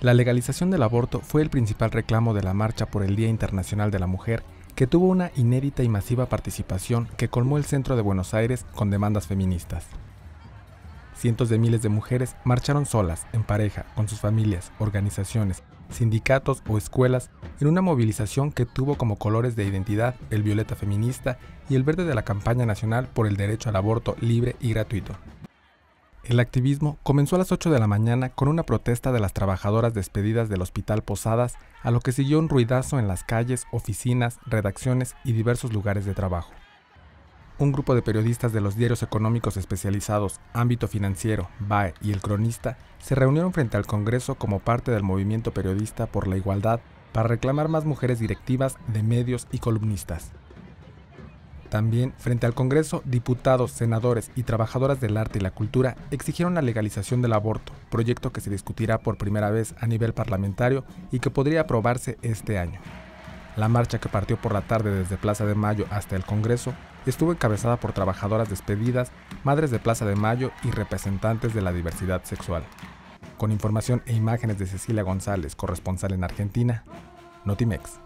La legalización del aborto fue el principal reclamo de la Marcha por el Día Internacional de la Mujer, que tuvo una inédita y masiva participación que colmó el centro de Buenos Aires con demandas feministas. Cientos de miles de mujeres marcharon solas, en pareja, con sus familias, organizaciones, sindicatos o escuelas en una movilización que tuvo como colores de identidad el violeta feminista y el verde de la campaña nacional por el derecho al aborto libre y gratuito. El activismo comenzó a las 8 de la mañana con una protesta de las trabajadoras despedidas del Hospital Posadas, a lo que siguió un ruidazo en las calles, oficinas, redacciones y diversos lugares de trabajo. Un grupo de periodistas de los diarios económicos especializados Ámbito Financiero, BAE y El Cronista se reunieron frente al Congreso como parte del movimiento periodista por la igualdad para reclamar más mujeres directivas de medios y columnistas. También, frente al Congreso, diputados, senadores y trabajadoras del arte y la cultura exigieron la legalización del aborto, proyecto que se discutirá por primera vez a nivel parlamentario y que podría aprobarse este año. La marcha que partió por la tarde desde Plaza de Mayo hasta el Congreso estuvo encabezada por trabajadoras despedidas, madres de Plaza de Mayo y representantes de la diversidad sexual. Con información e imágenes de Cecilia González, corresponsal en Argentina, Notimex.